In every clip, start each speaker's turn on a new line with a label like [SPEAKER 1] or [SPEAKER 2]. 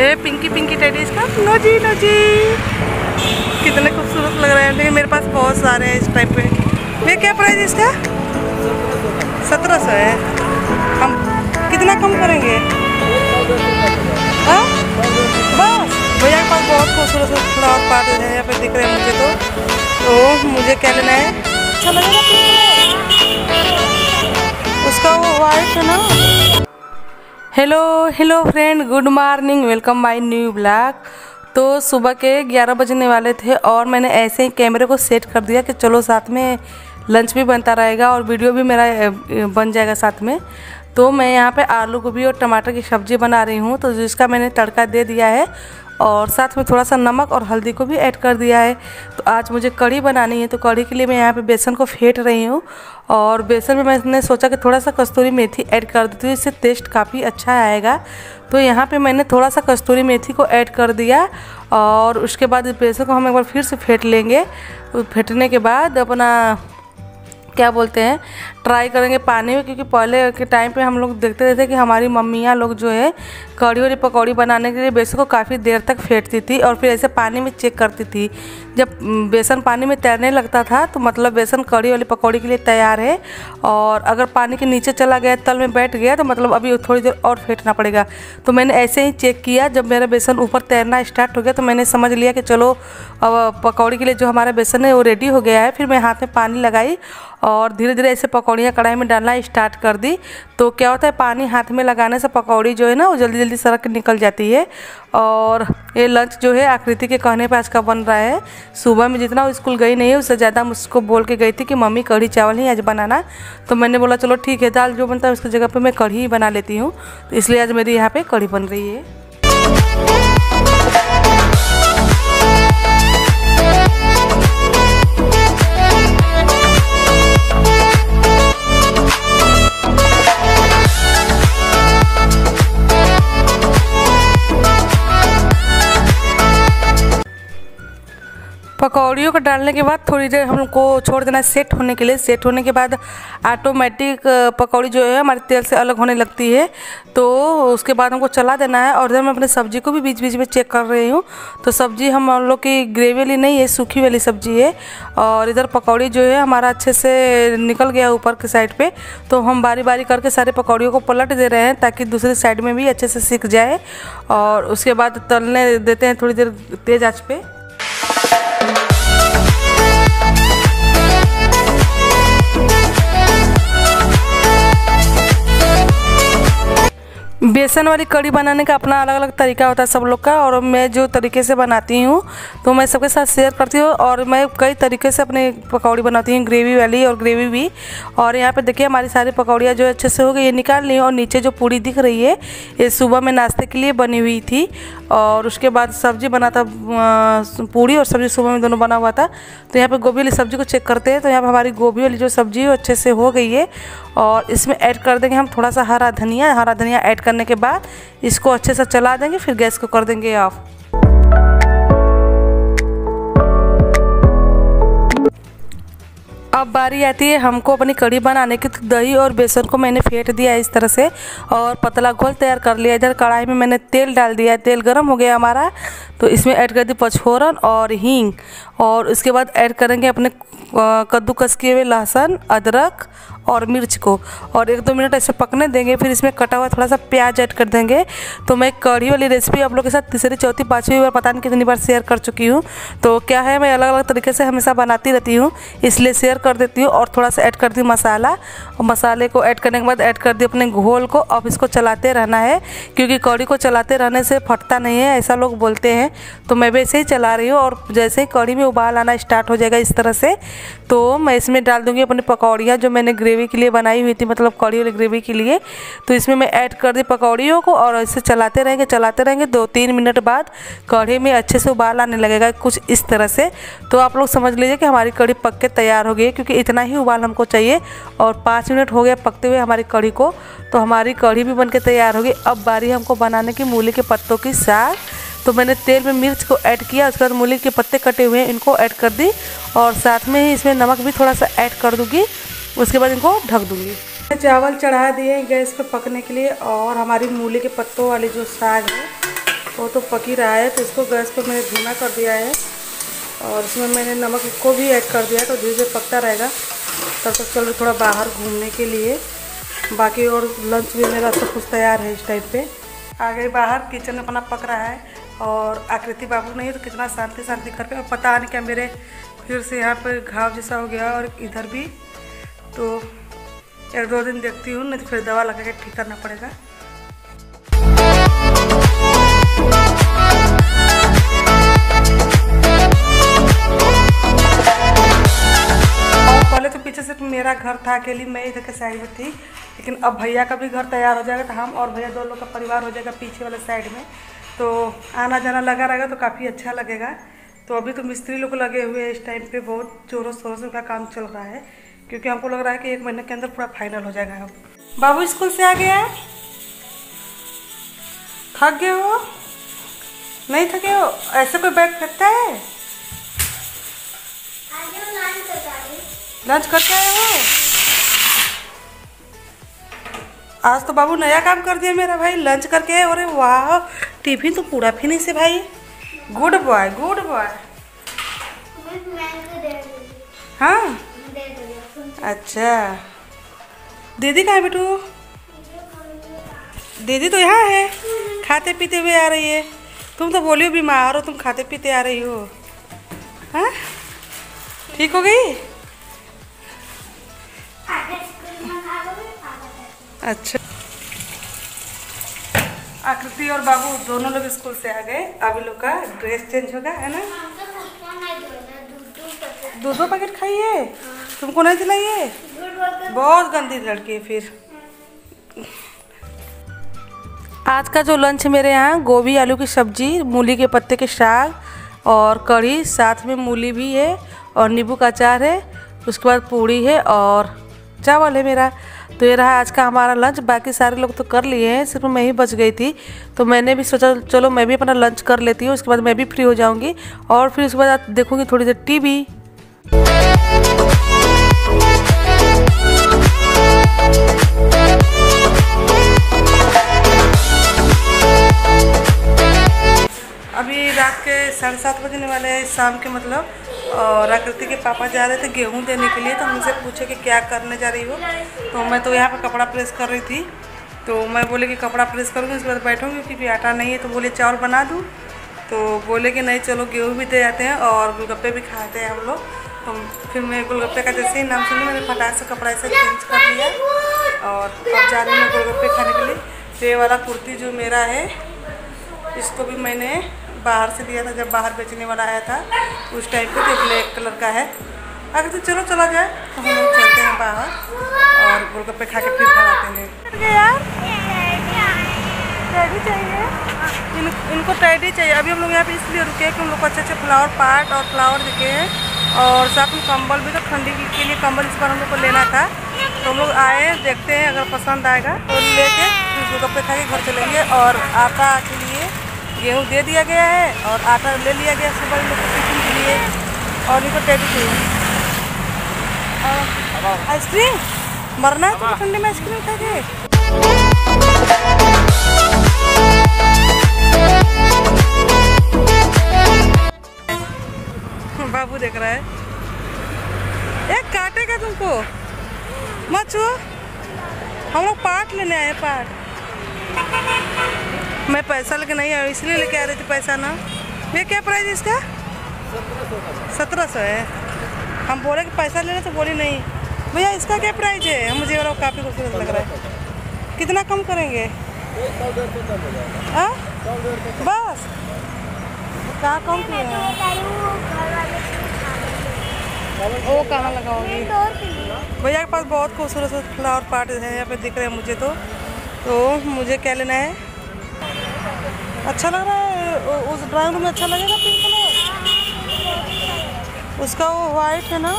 [SPEAKER 1] ए Pinky Pinky teddy इसका no जी no जी। कितने खूबसूरत लग रहे हैं। देखिए, मेरे पास बहुत सारे हैं इस टाइप पे ये क्या प्राइस इसका? सत्रह सौ है। हम कितना कम करेंगे? हाँ? बस। भैया के पास बहुत खूबसूरत फ्लावर पार्ट है, यहाँ पे दिख रहे हैं मुझे तो। तो मुझे क्या लेना है? अच्छा लगेगा उसका वो वाइट है ना? Hello hello friend good morning welcome my new blog तो सुबह के 11 बजने वाले थे और मैंने ऐसे ही कैमरे को सेट कर दिया कि चलो साथ में लंच भी बनता रहेगा और वीडियो भी मेरा बन जाएगा साथ में। तो मैं यहाँ पे आलू गोभी और टमाटर की सब्ज़ी बना रही हूँ तो जिसका मैंने तड़का दे दिया है और साथ में थोड़ा सा नमक और हल्दी को भी ऐड कर दिया है। तो आज मुझे कढ़ी बनानी है तो कढ़ी के लिए मैं यहाँ पे बेसन को फेंट रही हूँ। और बेसन में मैंने सोचा कि थोड़ा सा कस्तूरी मेथी ऐड कर देती हूँ, इससे टेस्ट काफ़ी अच्छा आएगा। तो यहाँ पे मैंने थोड़ा सा कस्तूरी मेथी को ऐड कर दिया और उसके बाद बेसन को हम एक बार फिर से फेंट लेंगे। फेंटने के बाद अपना क्या बोलते हैं ट्राई करेंगे पानी में, क्योंकि पहले के टाइम पे हम लोग देखते रहते थे कि हमारी मम्मियाँ लोग जो है कड़ी वाली पकौड़ी बनाने के लिए बेसन को काफ़ी देर तक फेंटती थी और फिर ऐसे पानी में चेक करती थी। जब बेसन पानी में तैरने लगता था तो मतलब बेसन कड़ी वाली पकौड़ी के लिए तैयार है और अगर पानी के नीचे चला गया, तल में बैठ गया तो मतलब अभी थोड़ी देर और फेंटना पड़ेगा। तो मैंने ऐसे ही चेक किया, जब मेरा बेसन ऊपर तैरना स्टार्ट हो गया तो मैंने समझ लिया कि चलो, अब पकौड़ी के लिए जो हमारा बेसन है, वो रेडी हो गया है। फिर मैं हाथ में पानी लगाई और धीरे धीरे ऐसे पकौड़ियाँ कढ़ाई में डालना स्टार्ट कर दी। तो क्या होता है, पानी हाथ में लगाने से पकौड़ी जो है ना, वो जल्दी जल्दी सड़क निकल जाती है। और ये लंच जो है, आकृति के कहने पर आज का बन रहा है। सुबह में जितना स्कूल गई नहीं है, उससे ज़्यादा मुझको बोल के गई थी कि, मम्मी, कढ़ी चावल ही आज बनाना। तो मैंने बोला, चलो, ठीक है, दाल जो बनता है, उसकी जगह पर मैं कढ़ी ही बना लेती हूँ। तो इसलिए आज मेरी यहाँ पर कढ़ी बन रही है। पकौड़ियों को डालने के बाद थोड़ी देर हमको छोड़ देना सेट होने के लिए। सेट होने के बाद ऑटोमेटिक पकौड़ी जो है हमारे तेल से अलग होने लगती है। तो उसके बाद हमको चला देना है और इधर मैं अपने सब्ज़ी को भी बीच बीच में चेक कर रही हूँ। तो सब्ज़ी हम लोग की ग्रेवी वाली नहीं है सूखी वाली सब्ज़ी है। और इधर पकौड़ी जो है हमारा अच्छे से निकल गया ऊपर के साइड पर तो हम बारी बारी करके सारे पकौड़ियों को पलट दे रहे हैं ताकि दूसरी साइड में भी अच्छे से सीख जाए। और उसके बाद तलने देते हैं थोड़ी देर तेज़ आँच पे। Thank you. बेसन वाली कड़ी बनाने का अपना अलग अलग तरीका होता है सब लोग का और मैं जो तरीके से बनाती हूँ तो मैं सबके साथ शेयर करती हूँ और मैं कई तरीके से अपनी पकौड़ी बनाती हूँ ग्रेवी वाली और ग्रेवी भी। और यहाँ पे देखिए हमारी सारी पकौड़ियाँ जो अच्छे से हो गई, ये निकाल ली और नीचे जो पूड़ी दिख रही है, ये सुबह में नाश्ते के लिए बनी हुई थी और उसके बाद सब्ज़ी बना था पूड़ी और सब्ज़ी सुबह में दोनों बना हुआ था। तो यहाँ पर गोभी वाली सब्ज़ी को चेक करते हैं तो यहाँ पर हमारी गोभी वाली जो सब्ज़ी है अच्छे से हो गई है और इसमें ऐड कर देंगे हम थोड़ा सा हरा धनिया हरा धनिया ऐड करने के बाद इसको अच्छे से चला देंगे, फिर गैस को कर देंगे ऑफ़। अब बारी आती है हमको अपनी कढ़ी बनाने की। तो दही और बेसन को मैंने फेंट दिया इस तरह से, और पतला घोल तैयार कर लिया इधर कढ़ाई में मैंने तेल डाल दिया तेल गर्म हो गया हमारा तो इसमें ऐड कर दी पचफोरन और हींग, और उसके बाद ऐड करेंगे अपने कद्दूकस किए हुए लहसुन, अदरक और मिर्च को। और एक दो मिनट ऐसे पकने देंगे, फिर इसमें कटा हुआ थोड़ा सा प्याज ऐड कर देंगे। तो मैं कढ़ी वाली रेसिपी आप लोग के साथ तीसरी, चौथी, पाँचवीं बार पता नहीं कितनी बार शेयर कर चुकी हूँ। तो क्या है, मैं अलग अलग तरीके से हमेशा बनाती रहती हूँ, इसलिए शेयर कर देती हूँ और थोड़ा सा ऐड कर दी मसाला। और मसाले को ऐड करने के बाद ऐड कर दी अपने घोल को। अब इसको चलाते रहना है, क्योंकि कढ़ी को चलाते रहने से फटता नहीं है, ऐसा लोग बोलते हैं। तो मैं वैसे ही चला रही हूँ और जैसे ही कढ़ी में उबाल आना स्टार्ट हो जाएगा इस तरह से। तो मैं इसमें डाल दूँगी अपनी पकौड़ियाँ जो मैंने ग्रेवी के लिए बनाई हुई थी मतलब कढ़ी वाली ग्रेवी के लिए। तो इसमें मैं ऐड कर दी पकौड़ियों को और ऐसे चलाते रहेंगे चलाते रहेंगे। दो तीन मिनट बाद कढ़ी में अच्छे से उबाल आने लगेगा कुछ इस तरह से। तो आप लोग समझ लीजिए कि हमारी कढ़ी पक के तैयार हो गई क्योंकि इतना ही उबाल हमको चाहिए और पाँच मिनट हो गया पकते हुए हमारी कढ़ी को। तो हमारी कढ़ी भी बन के तैयार होगी अब बारी हमको बनाने की मूली के पत्तों की साग। तो मैंने तेल में मिर्च को ऐड किया, उसके बाद मूली के पत्ते कटे हुए हैं, इनको ऐड कर दी और साथ में ही इसमें नमक भी थोड़ा सा ऐड कर दूँगी। उसके बाद इनको ढक दूँगी। चावल चढ़ा दिए गैस पे पकने के लिए और हमारी मूली के पत्तों वाली जो साग है, वो तो पक ही रहा है तो इसको गैस पर मैंने धुना कर दिया है और इसमें मैंने नमक को भी ऐड कर दिया है तो धीरे धीरे पकता रहेगा। तब तक चलो थोड़ा बाहर घूमने के लिए। बाकी और लंच भी मेरा सब कुछ तैयार है इस टाइम पे। आ गई बाहर किचन में अपना पक रहा है और आकृति बाबू नहीं तो कितना शांति शांति करके और पता नहीं क्या मेरे फिर से यहाँ पर घाव जैसा हो गया और इधर भी तो एक दो दिन देखती हूँ, नहीं तो फिर दवा लगा के ठीक करना पड़ेगा। पहले तो पीछे सिर्फ़ मेरा घर था, अकेली मैं इधर के साइड में थी, लेकिन अब भैया का भी घर तैयार हो जाएगा तो हम और भैया दो लोग का परिवार हो जाएगा पीछे वाले साइड में। तो आना जाना लगा रहेगा तो काफ़ी अच्छा लगेगा। तो अभी तो मिस्त्री लोग लगे हुए हैं इस टाइम पे, बहुत जोरों शोरों से उनका काम चल रहा है। क्योंकि हमको लग रहा है कि एक महीने के अंदर पूरा फाइनल हो जाएगा अब बाबू स्कूल से आ गया थक गए हो? नहीं थके हो? ऐसे कोई बैग फेंकता है? लंच करके आए हो? आज तो बाबू नया काम कर दिया मेरा भाई लंच करके आए अरे वाह टिफ़िन तो पूरा फिनिश है भाई। गुड बॉय गुड बॉय हाँ? अच्छा। दीदी कहाँ बेटू? दीदी तो यहाँ है। खाते पीते हुए आ रही है। तुम तो बोली हो बीमार हो तुम खाते पीते आ रही हो। हाँ? ठीक हो गई? अच्छा। आकृति और बाबू दोनों लोग स्कूल से आ गए। अभी लोग का ड्रेस चेंज होगा है ना? दो दो पैकेट। खाइए? तुमको नहीं दिलाइए बहुत गंदी लड़की फिर। आज का जो लंच मेरे यहाँ, गोभी, आलू की सब्ज़ी, मूली के पत्ते के साग और कढ़ी, साथ में मूली भी है और नींबू का अचार है, उसके बाद पूड़ी है और चावल है मेरा। तो ये रहा आज का हमारा लंच बाकी सारे लोग तो कर लिए हैं, सिर्फ़ मैं ही बच गई थी। तो मैंने भी सोचा, चलो मैं भी अपना लंच कर लेती हूँ, उसके बाद मैं भी फ्री हो जाऊँगी और फिर उसके बाद देखूँगी थोड़ी देर टीवी अभी रात के साढ़े सात बजने वाले हैं, शाम के मतलब और आकृति के पापा जा रहे थे गेहूँ देने के लिए तो हमसे पूछे कि क्या करने जा रही हो। तो मैं तो यहाँ पर कपड़ा प्रेस कर रही थी तो मैं बोले कि कपड़ा प्रेस करूँगी, उसके बाद बैठूँगी, क्योंकि आटा नहीं है तो बोले चावल बना दूँ। तो बोले कि नहीं, चलो गेहूँ भी दे जाते हैं, और गोलगप्पे भी खाते हैं हम लोग। तो फिर मैं गोलगप्पे का जैसे ही नाम सुनी मैंने फटाक से कपड़ा ऐसे चेंज कर लिया। तो ये वाला कुर्ती जो मेरा है इसको भी मैंने बाहर से लिया था जब बाहर बेचने वाला आया था उस टाइप तो ब्लैक कलर का है। अगर तो चलो चला जाए। तो हम लोग चलते हैं बाहर और गोलगप्पे खा के फिर घर आते हैं। यार। टैडी चाहिए। इन, इनको टैडी चाहिए। अभी हम लोग यहाँ पे इसलिए रुके हैं कि हम लोग को अच्छे अच्छे फ्लावर पार्ट और फ्लावर दिखे हैं और साथ में कंबल भी तो ठंडी के लिए कंबल इस बार हम लोग को लेना था। तो हम लोग आए देखते हैं अगर पसंद आएगा तो लेके गोलगप्पे खा के घर चलेंगे और आटा के लिए गेहूँ दे दिया गया है और आटा ले लिया गया सुबह टिफ़िन के लिए और इनको टैडी चाहिए आइसक्रीम? मरना है तो ठंडी में आइसक्रीम खा के। बाबू देख रहा है। एक काटेगा का तुमको? मत हम लोग पार्ट लेने आए, पार्ट। मैं पैसा लेके नहीं आया इसलिए लेके आ रही थी पैसा ना। ये क्या प्राइस इसका? सत्रह सौ है। हम बोले कि पैसा लेना तो बोली नहीं। भैया, इसका क्या प्राइस है? मुझे वाला काफ़ी खूबसूरत लग रहा है। कितना कम करेंगे? हाँ? बस। कहाँ कम हैं? वो कहाँ लगाओगी? भैया के पास बहुत खूबसूरत फ्लावर पार्ट है, यहाँ पे दिख रहे हैं मुझे तो। तो मुझे क्या लेना है? अच्छा लग रहा है उस ड्राइंग रूम में अच्छा लगेगा पिंक कलर उसका वो वाइट है ना?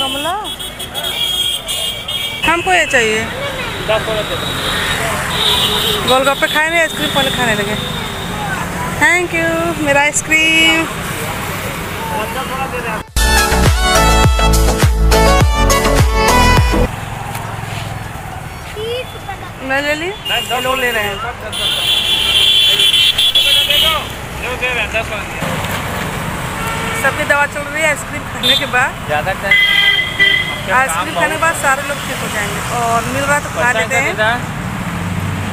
[SPEAKER 1] गमला? हमको ये चाहिए। गोलगप्पे खाए आइसक्रीम पहले खाने लगे। थैंक यू मेरा आइसक्रीम। मैं ले ली। लोग ले रहे हैं सबकी दवा चल रही है आइसक्रीम खाने के बाद।
[SPEAKER 2] ज़्यादा टाइम
[SPEAKER 1] आइसक्रीम खाने के बाद सारे लोग ठीक हो जाएँगे। और मिल रहा तो खा लेते हैं।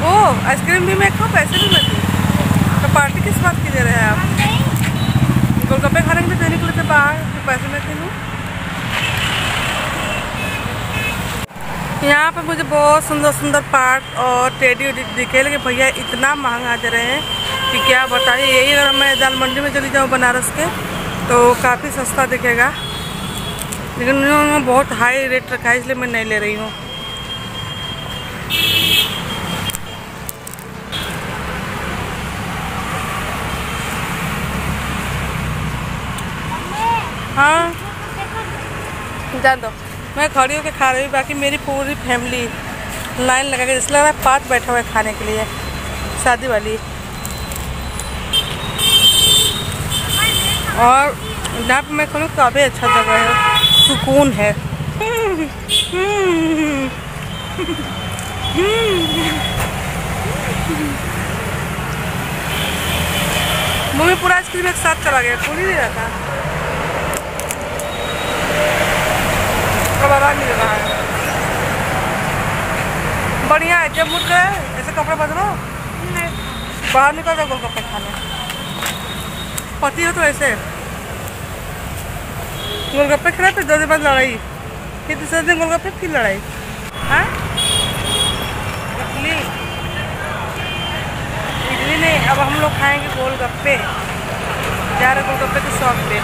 [SPEAKER 1] ओ आइसक्रीम भी मैं खाऊँ पैसे भी मैं दूँ? तो पार्टी किस बात की दे रहे हैं आप? गोलगप्पे खाने के लिए देने के लिए थे बाहर तो पैसे मैं दूँ यहाँ पे मुझे बहुत सुंदर सुंदर पार्क और टेडी उडी दिखे। लेकिन भैया इतना महँगा दे रहे हैं कि क्या बताइए? यही अगर मैं दाल मंडी में चली जाऊँ बनारस के तो काफ़ी सस्ता दिखेगा। लेकिन उन्होंने बहुत हाई रेट रखा है इसलिए मैं नहीं ले रही हूँ। हाँ? जान दो। मैं खड़ी होकर खा रही हूँ, बाकी मेरी पूरी फैमिली लाइन लगा के जैसे लग रहा है पाँच बैठा हुआ है खाने के लिए, शादी वाली। और जहाँ पर मैं खड़ी काफ़ी अच्छा जगह है, सुकून है। मम्मी पूरा आइसक्रीम एक साथ चला गया, पूरी नहीं रहा था आवाज़ नहीं रहा है। बढ़िया है जब मुझ ऐसे कपड़े बदलो। बाहर निकल जाओ गोलगप्पे खाने। पति हो तो ऐसे। गोलगप्पे खिलाए फिर दो दिन बाद लड़ाई। फिर दूसरे दिन गोलगप्पे फिर लड़ाई। हाँ? इडली। इडली नहीं अब हम लोग खाएँगे गोलगप्पे। जा रहे गोलगप्पे के शौक पे।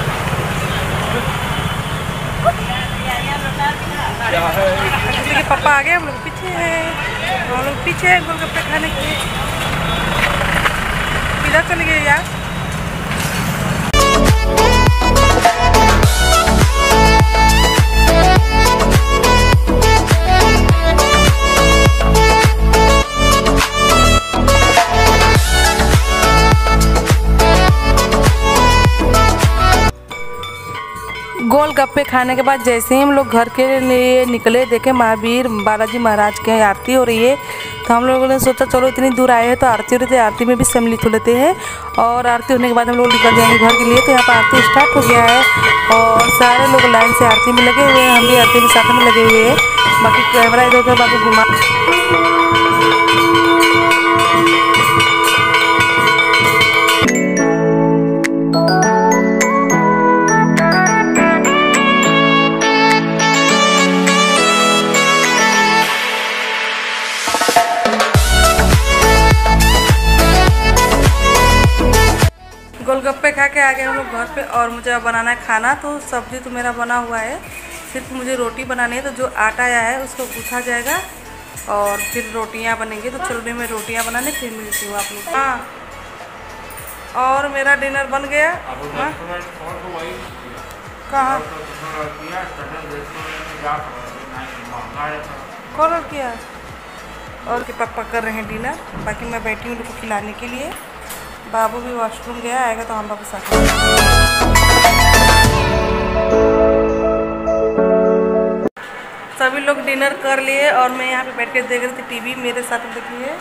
[SPEAKER 1] एक्चुअली के पापा आ गए, हम लोग पीछे हैं। हम लोग पीछे हैं गोलगप्पे खाने के लिए। किधर चले गए यार? खाने के बाद जैसे ही हम लोग घर के लिए निकले, देखे महावीर, बालाजी महाराज के आरती हो रही है तो हम लोगों ने सोचा चलो इतनी दूर आए हैं तो आरती हो रही थी, आरती में भी सम्मिलित हो लेते हैं, और आरती होने के बाद हम लोग निकल जाएँगे घर के लिए तो यहाँ पर आरती स्टार्ट हो गया है, और सारे लोग लाइन से आरती में लगे हुए हैं, हम भी आरती में साथ में लगे हुए हैं, बाकी कैमरा इधर उधर बाकी घुमा गोलगप्पे खा के आ गए हम लोग घर पे और मुझे अब बनाना है खाना तो सब्ज़ी तो मेरा बना हुआ है। सिर्फ़ मुझे रोटी बनानी है तो जो आटा आया है उसको गूथा जाएगा और फिर रोटियाँ बनेंगी। तो चलो भी मैं रोटियाँ बनाने फिर मिलती हूँ आप लोग हाँ। और मेरा डिनर बन गया। हाँ? कहाँ? कॉल किया? और के पापा कर रहे हैं डिनर। बाकी मैं बैठी हूँ उनको खिलाने के लिए। बाबू भी वॉशरूम गया, आएगा तो हम बाबू साथ सभी लोग डिनर कर लिए और मैं यहाँ पे बैठ के देख रही थी टीवी मेरे साथ देखिए।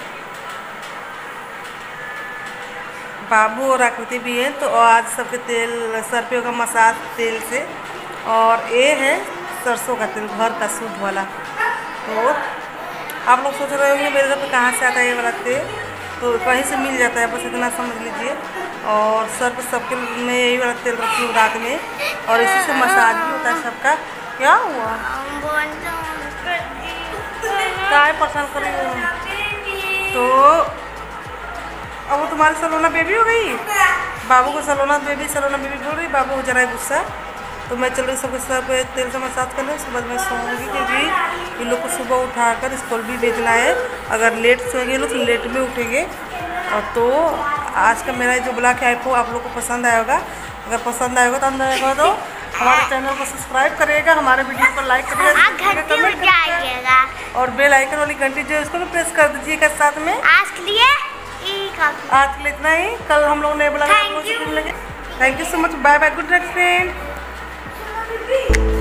[SPEAKER 1] बाबू और आकृति भी है तो आज सबके तेल सर पे होगा मसाज तेल से। और ये है सरसों का तेल, घर का शुद्ध वाला। तो आप लोग सोच रहे होंगे मेरे घर पे कहाँ से आता है ये वाला तेल? तो कहीं से मिल जाता है, बस इतना समझ लीजिए। और सर पे सबके मैं यही वाला तेल रखती हूँ रात में। और इसी से मसाज भी होता है सबका। क्या हुआ? क्या रही हो? तो अब वो तुम्हारी सलोना बेबी हो गई? बाबू को सलोना, बेबी सलोना बेबी बोल रही, बाबू जा रहा है गुस्सा। तो मैं चल रही सबके सर पे तेल से मसाज करने उसके बाद मैं सोऊँगी क्योंकि इन लोग को सुबह उठाकर स्कूल भी भेजना है। अगर लेट सोएँगे लोग तो लेट में उठेंगे। और तो आज का मेरा जो ब्लॉग है आपको आप लोग को पसंद आएगा अगर पसंद आएगा तो अंदर तो हमारे चैनल को सब्सक्राइब करिएगा हमारे वीडियो को लाइक करिएगा कमेंट
[SPEAKER 3] उठ जाइएगा
[SPEAKER 1] और बेल आइकन वाली घंटी जो है उसको भी प्रेस कर दीजिएगा साथ में।
[SPEAKER 3] आज के लिए
[SPEAKER 1] आज के लिए इतना ही। कल हम लोग नए blog thank you so much bye bye good night friend Please.